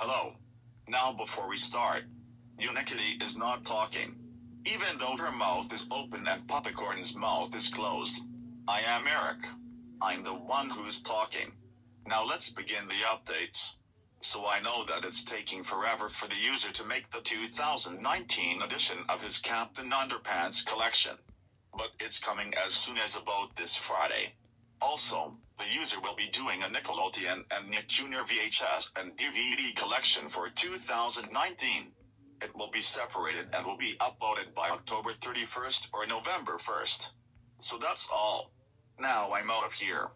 Hello. Now before we start, Unikitty is not talking. Even though her mouth is open and Popcorn's mouth is closed. I am Eric. I'm the one who's talking. Now let's begin the updates. So I know that it's taking forever for the user to make the 2019 edition of his Captain Underpants collection. But it's coming as soon as about this Friday. Also, the user will be doing a Nickelodeon and Nick Jr. VHS and DVD collection for 2019. It will be separated and will be uploaded by October 31st or November 1st. So that's all. Now I'm out of here.